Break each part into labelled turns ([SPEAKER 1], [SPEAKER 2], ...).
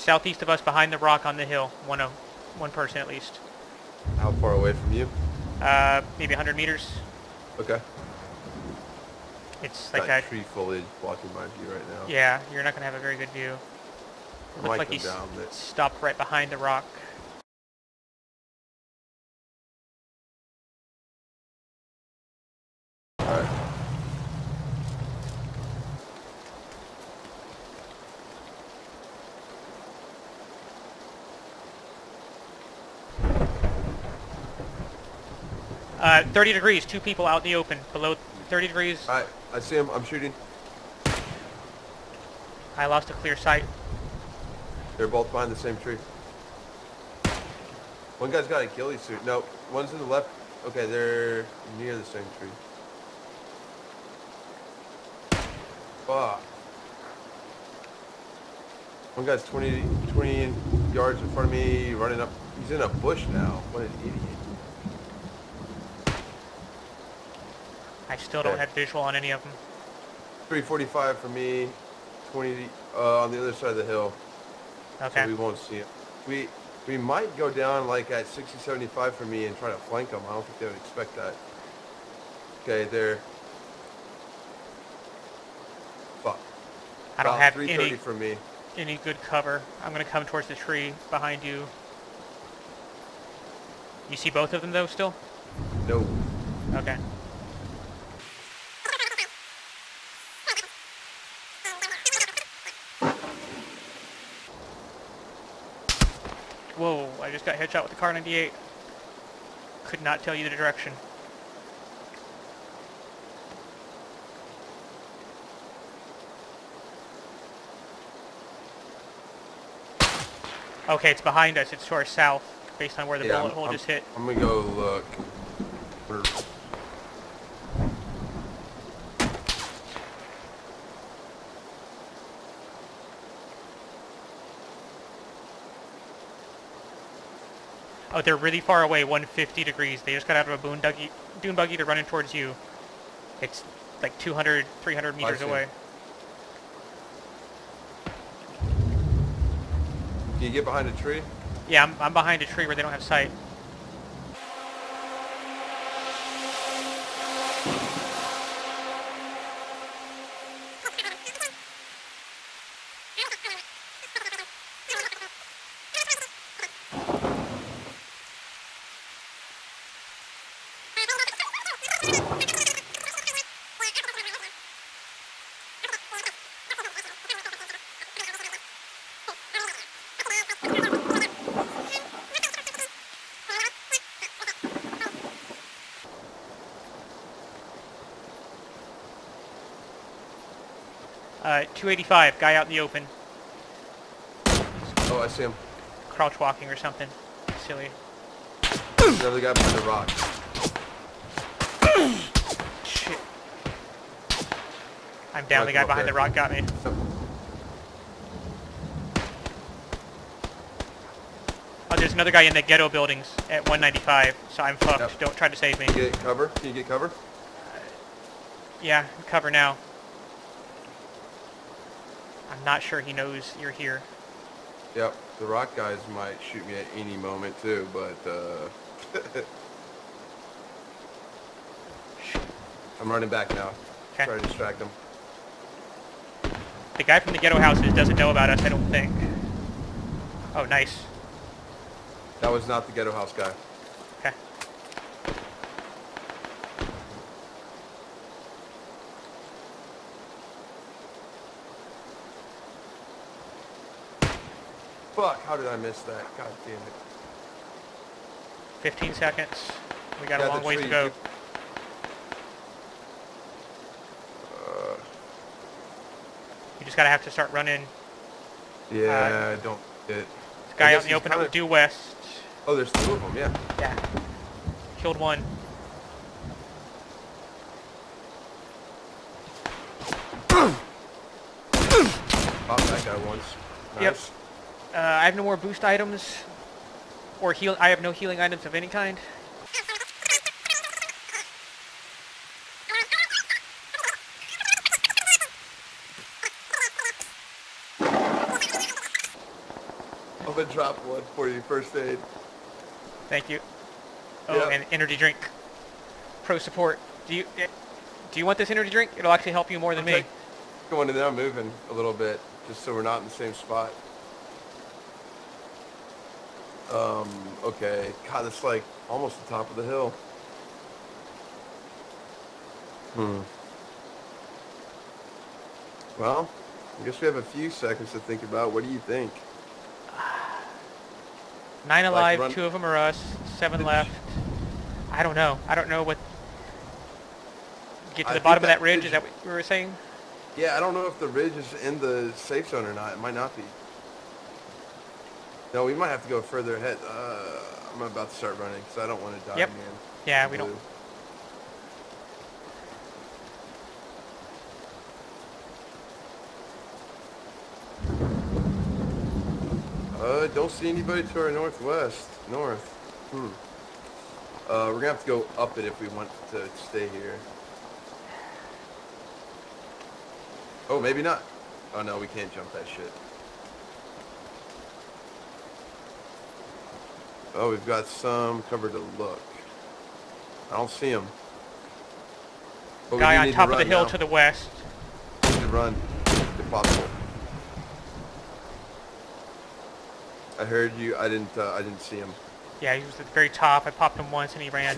[SPEAKER 1] Southeast of us, behind the rock on the hill. One, of, one person at least.
[SPEAKER 2] How far away from you?
[SPEAKER 1] Uh, maybe 100 meters.
[SPEAKER 2] Okay.
[SPEAKER 1] It's like
[SPEAKER 2] Got
[SPEAKER 1] a,
[SPEAKER 2] tree foliage blocking my view right now.
[SPEAKER 1] yeah, you're not going to have a very good view.
[SPEAKER 2] I
[SPEAKER 1] Looks like he's
[SPEAKER 2] down this.
[SPEAKER 1] stopped right behind the rock.
[SPEAKER 2] Alright.
[SPEAKER 1] Uh, 30 degrees, two people out in the open. Below 30 degrees,
[SPEAKER 2] Alright, I see him. I'm shooting.
[SPEAKER 1] I lost a clear sight.
[SPEAKER 2] They're both behind the same tree. One guy's got a ghillie suit. No, one's in the left. Okay, they're near the same tree. Fuck. One guy's 20, 20 yards in front of me, running up. He's in a bush now. What an idiot.
[SPEAKER 1] I still don't
[SPEAKER 2] Okay.
[SPEAKER 1] have visual on any of them.
[SPEAKER 2] 345 for me, 20 uh, on the other side of the hill.
[SPEAKER 1] Okay.
[SPEAKER 2] So we won't see him. We we might go down like at 60, 75 for me and try to flank them. I don't think they would expect that. Okay, they're. Fuck.
[SPEAKER 1] I don't
[SPEAKER 2] About
[SPEAKER 1] have
[SPEAKER 2] 330
[SPEAKER 1] any
[SPEAKER 2] for me.
[SPEAKER 1] any good cover. I'm gonna come towards the tree behind you. You see both of them though still?
[SPEAKER 2] No.
[SPEAKER 1] Okay. Whoa, I just got headshot with the Kar98. Could not tell you the direction. Okay, it's behind us. It's to our south, based on where the
[SPEAKER 2] Yeah,
[SPEAKER 1] bullet
[SPEAKER 2] I'm,
[SPEAKER 1] hole
[SPEAKER 2] I'm-
[SPEAKER 1] just hit.
[SPEAKER 2] I'm gonna go look. We're-
[SPEAKER 1] Oh, they're really far away, 150 degrees. They just got out of a boon duggy, dune buggy to running towards you. It's like 200, 300 meters away.
[SPEAKER 2] Can you get behind a tree?
[SPEAKER 1] Yeah, I'm, I'm behind a tree where they don't have sight. Uh, 285, guy out in the open,
[SPEAKER 2] Oh, I see him.
[SPEAKER 1] crouch walking or something. Silly.
[SPEAKER 2] Another guy behind the rock.
[SPEAKER 1] Shit. I'm down. The guy behind the rock got me. Oh, there's another guy in the ghetto buildings at 195, so I'm fucked.
[SPEAKER 2] Yep.
[SPEAKER 1] Don't try to save me.
[SPEAKER 2] Get cover. Can you get cover?
[SPEAKER 1] Yeah, cover now. I'm not sure he knows you're here.
[SPEAKER 2] Yep. The rock guys might shoot me at any moment too, but uh, I'm running back now.
[SPEAKER 1] Okay.
[SPEAKER 2] Try to distract them.
[SPEAKER 1] The guy from the ghetto houses doesn't know about us, I don't think. Oh, nice.
[SPEAKER 2] That was not the ghetto house guy.
[SPEAKER 1] Okay.
[SPEAKER 2] Fuck, how did I miss that? God damn it.
[SPEAKER 1] 15 seconds. We got
[SPEAKER 2] Yeah,
[SPEAKER 1] a long ways to go.
[SPEAKER 2] you- Uh,
[SPEAKER 1] Just gotta have to start running.
[SPEAKER 2] yeah, don't it.
[SPEAKER 1] Guy out in the open up
[SPEAKER 2] kinda-
[SPEAKER 1] due west.
[SPEAKER 2] Oh, there's two of them, yeah.
[SPEAKER 1] Yeah. Killed one.
[SPEAKER 2] Popped that guy once. Nice.
[SPEAKER 1] Yep. Uh, I have no more boost items. Or heal. I have no healing items of any kind.
[SPEAKER 2] Gonna drop one for you, first aid.
[SPEAKER 1] Thank you. Oh,
[SPEAKER 2] Yep.
[SPEAKER 1] and energy drink. Pro support. Do you eh, do you want this energy drink? It'll actually help you more than me.
[SPEAKER 2] Going in there, moving a little bit, just so we're not in the same spot. Um, okay. God, it's like almost the top of the hill. Hmm. Well, I guess we have a few seconds to think about. What do you think?
[SPEAKER 1] Nine alive, two of them are us, seven left. I don't know. I don't know what. Get to the
[SPEAKER 2] think
[SPEAKER 1] bottom of
[SPEAKER 2] that
[SPEAKER 1] that ridge. Is that what we were saying?
[SPEAKER 2] Yeah, I don't know if the ridge is in the safe zone or not. It might not be. No, we might have to go further ahead. Uh, I'm about to start running because I don't want to die,
[SPEAKER 1] Yep.
[SPEAKER 2] man.
[SPEAKER 1] Yeah, we don't.
[SPEAKER 2] Uh, don't see anybody to our northwest. North. Hmm. Uh, we're gonna have to go up it if we want to stay here. Oh, maybe not. Oh no, we can't jump that shit. Oh, we've got some cover to look. I don't see him. But
[SPEAKER 1] Guy on top of the hill
[SPEAKER 2] now.
[SPEAKER 1] to the west.
[SPEAKER 2] We need to run, if possible. I heard you. I didn't. Uh, I didn't see him.
[SPEAKER 1] Yeah, he was at the very top. I popped him once and he ran.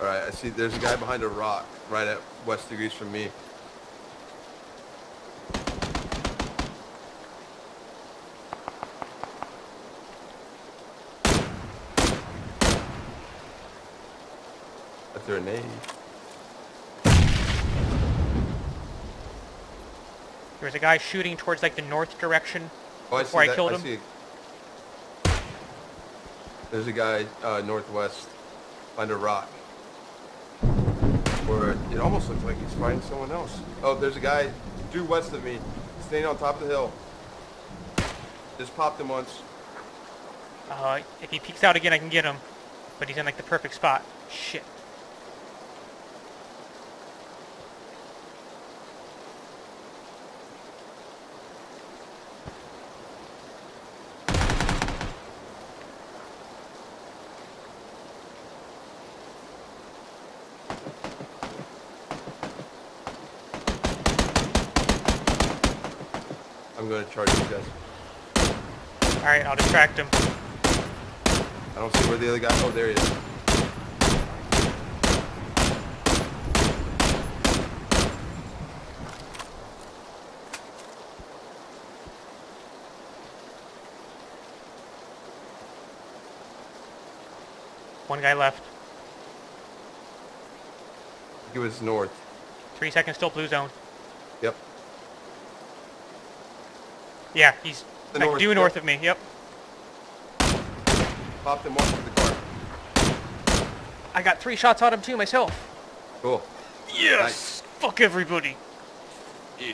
[SPEAKER 2] All right. I see. There's a guy behind a rock, right at west degrees from me. Name.
[SPEAKER 1] There was a guy shooting towards like the north direction.
[SPEAKER 2] Oh, I
[SPEAKER 1] Before I
[SPEAKER 2] that.
[SPEAKER 1] killed
[SPEAKER 2] I
[SPEAKER 1] him?
[SPEAKER 2] see. There's a guy uh, northwest under rock. Where it almost looks like he's fighting someone else. Oh, there's a guy due west of me, standing on top of the hill. Just popped him once.
[SPEAKER 1] Uh, if he peeks out again, I can get him. But he's in like the perfect spot. Shit.
[SPEAKER 2] I'm gonna charge these guys.
[SPEAKER 1] Alright, I'll distract him.
[SPEAKER 2] I don't see where the other guy. Oh, there he is.
[SPEAKER 1] One guy left.
[SPEAKER 2] He was north.
[SPEAKER 1] Three seconds still blue zone.
[SPEAKER 2] Yep.
[SPEAKER 1] Yeah, he's
[SPEAKER 2] The
[SPEAKER 1] like
[SPEAKER 2] north,
[SPEAKER 1] due
[SPEAKER 2] yep.
[SPEAKER 1] north of me. Yep.
[SPEAKER 2] Popped him once with the car.
[SPEAKER 1] I got three shots on him too myself.
[SPEAKER 2] Cool.
[SPEAKER 1] Yes! Fuck everybody.
[SPEAKER 2] Yeah.